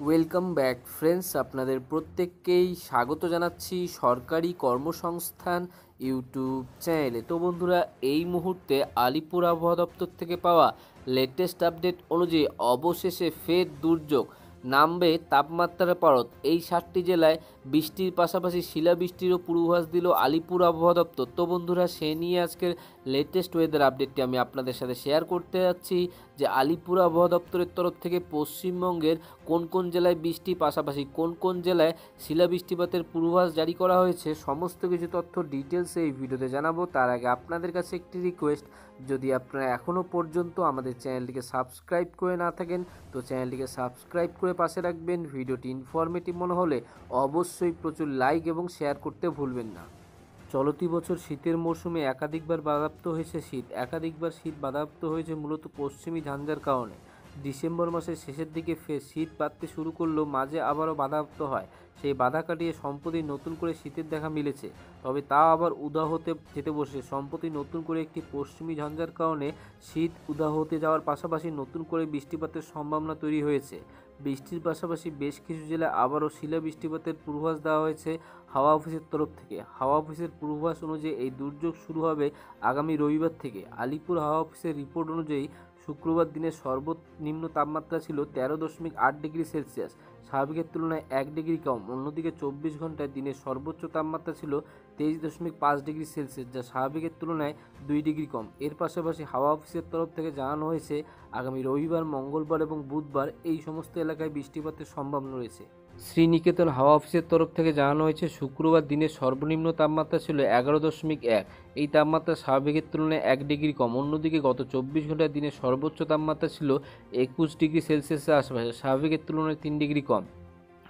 Welcome back friends আপনাদের প্রত্যেককেই স্বাগত জানাচ্ছি সরকারি কর্মসংস্থান ইউটিউব চ্যানেলে। তো বন্ধুরা, এই মুহূর্তে আলিপুর আবহাওয়া দপ্তর থেকে পাওয়া লেটেস্ট আপডেট অনুযায়ী অবশেষে ফের দুর্যোগ। নামবে তাপমাত্রার পারদ। এই সাতটি জেলায় বৃষ্টির পাশাপাশি শিলাবৃষ্টিরও পূর্বাভাস দিল আলিপুর আবহাওয়া দপ্তর। তো বন্ধুরা, সে নিয়ে আজকের লেটেস্ট ওয়েদার আপডেটটি আমি আপনাদের সাথে শেয়ার করতে যাচ্ছি। যে আলিপুর আবহাওয়া দপ্তরের তরফ থেকে পশ্চিমবঙ্গের কোন কোন জেলায় বৃষ্টি পাশাপাশি কোন কোন জেলায় শিলাবৃষ্টিপাতের পূর্বাভাস জারি করা হয়েছে, সমস্ত কিছু তথ্য ডিটেলসে এই ভিডিওতে জানাব। তার আগে আপনাদের কাছে একটি রিকোয়েস্ট যদি আপনারা এখনও পর্যন্ত আমাদের চ্যানেলটিকে সাবস্ক্রাইব করে না থাকেন, তো চ্যানেলটিকে সাবস্ক্রাইব করে পাশে রাখবেন। ভিডিওটি ইনফরমেটিভ মনে হলে অবশ্যই প্রচুর লাইক এবং শেয়ার করতে ভুলবেন না। চলতি বছর শীতের মরশুমে একাধিকবার বাধাপ্ত হয়েছে শীত। একাধিকবার শীত বাধাপ্ত হয়েছে মূলত পশ্চিমী ঝঞ্ঝার কারণে। ডিসেম্বর মাসের শেষের দিকে ফের শীত বাড়তে শুরু করলেও মাঝে আবারও বাধাপ্ত হয়। সেই বাধা কাটিয়ে সম্প্রতি নতুন করে শীতের দেখা মিলেছে। তবে তা আবার উদা হতে যেতে বসে সম্প্রতি নতুন করে একটি পশ্চিমী ঝঞ্ঝার কারণে শীত উদা হতে যাওয়ার পাশাপাশি নতুন করে বৃষ্টিপাতের সম্ভাবনা তৈরি হয়েছে। বৃষ্টির পাশাপাশি বেশ কিছু জেলায় আবারও শিলা বৃষ্টিপাতের পূর্বাভাস দেওয়া হয়েছে হাওয়া অফিসের তরফ থেকে। হাওয়া অফিসের পূর্বাভাস অনুযায়ী এই দুর্যোগ শুরু হবে আগামী রবিবার থেকে। আলিপুর হাওয়া অফিসের রিপোর্ট অনুযায়ী শুক্রবার দিনে সর্বনিম্ন তাপমাত্রা ছিল তেরো দশমিক আট ডিগ্রি সেলসিয়াস। স্বাভাবিকের তুলনায় এক ডিগ্রি কম। অন্যদিকে চব্বিশ ঘন্টায় দিনের সর্বোচ্চ তাপমাত্রা ছিল তেইশ দশমিক পাঁচ ডিগ্রি সেলসিয়াস, যা স্বাভাবিকের তুলনায় দুই ডিগ্রি কম। এর পাশাপাশি হাওয়া অফিসের তরফ থেকে জানানো হয়েছে, আগামী রবিবার, মঙ্গলবার এবং বুধবার এই সমস্ত এলাকায় বৃষ্টিপাতের সম্ভাবনা রয়েছে। শ্রীনিকেতন হাওয়া অফিসের তরফ থেকে জানানো হয়েছে, শুক্রবার দিনের সর্বনিম্ন তাপমাত্রা ছিল এগারো দশমিক এক। এই তাপমাত্রা স্বাভাবিকের তুলনায় এক ডিগ্রি কম। অন্যদিকে গত চব্বিশ ঘন্টায় দিনের সর্বোচ্চ তাপমাত্রা ছিল একুশ ডিগ্রি সেলসিয়াসের আশেপাশে। স্বাভাবিকের তুলনায় তিন ডিগ্রি কম।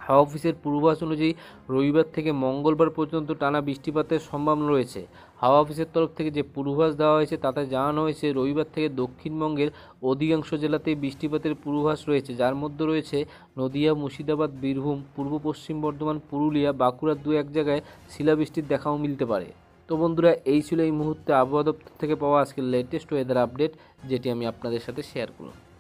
হাওয়া অফিসের পূর্বাভাস অনুযায়ী রবিবার থেকে মঙ্গলবার পর্যন্ত টানা বৃষ্টিপাতের সম্ভাবনা রয়েছে। হাওয়া অফিসের তরফ থেকে যে পূর্বাভাস দেওয়া হয়েছে, তাতে জানানো হয়েছে রবিবার থেকে দক্ষিণবঙ্গের অধিকাংশ জেলাতেই বৃষ্টিপাতের পূর্বাভাস রয়েছে। যার মধ্যে রয়েছে নদিয়া, মুর্শিদাবাদ, বীরভূম, পূর্ব পশ্চিম বর্ধমান, পুরুলিয়া, বাঁকুড়ার দু এক জায়গায় শিলাবৃষ্টির দেখাও মিলতে পারে। তো বন্ধুরা, এই ছিল এই মুহূর্তে আবহাওয়া দপ্তর থেকে পাওয়া আজকের লেটেস্ট ওয়েদার আপডেট যেটি আমি আপনাদের সাথে শেয়ার করলাম।